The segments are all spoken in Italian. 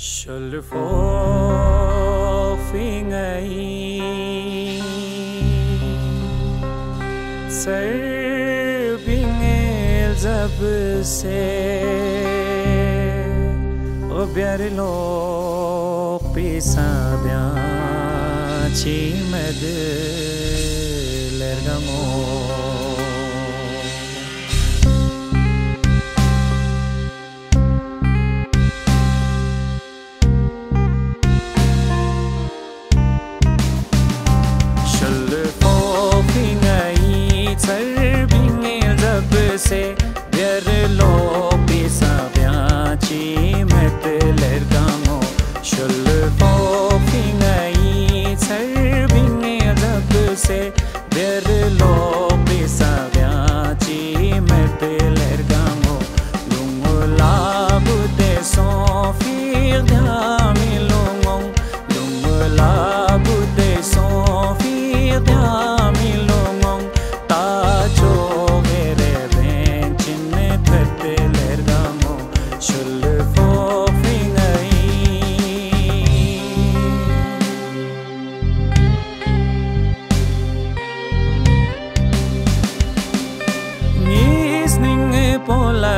Shalfo fingai Serbing el jab se O pyare lo pisa dya chi med lergamo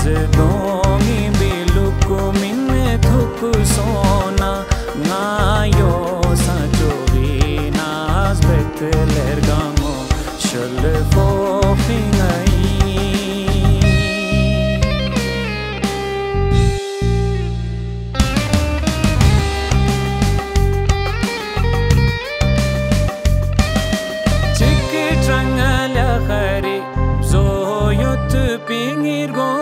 जदोमी बेलुको मिन्ने थुक सोना नायो साचोरी नास बेतलेर गामो शल्फो फिनाई Chiki trangala khari Zoyo tupingir gong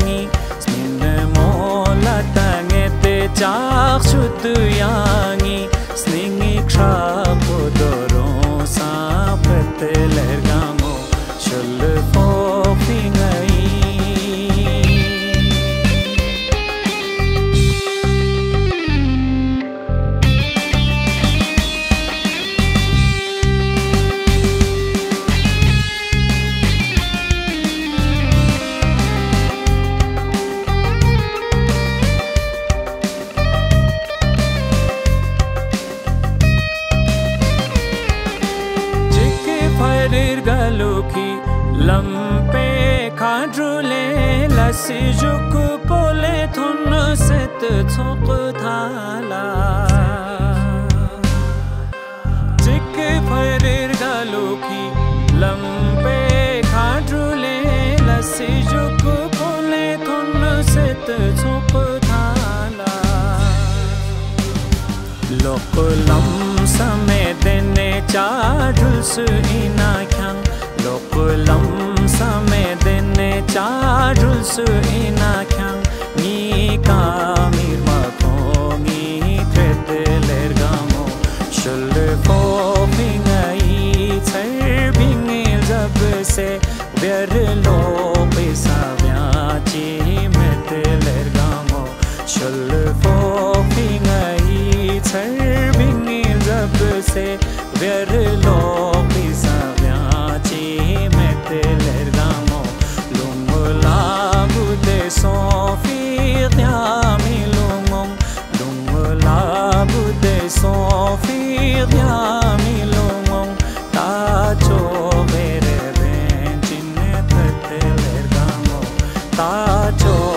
श्रुतयाङ्गी स्निहिक्षा लम्पे खाड्रुले लसि जुक पोले थुन सेत छोक थाला जिक फरेर गालो की लम्पे खाड्रुले लसि जुक पोले थुन सेत छोक थाला लोक लम समय देने चाढुल्स इना ख्यां लोक answer muchachos.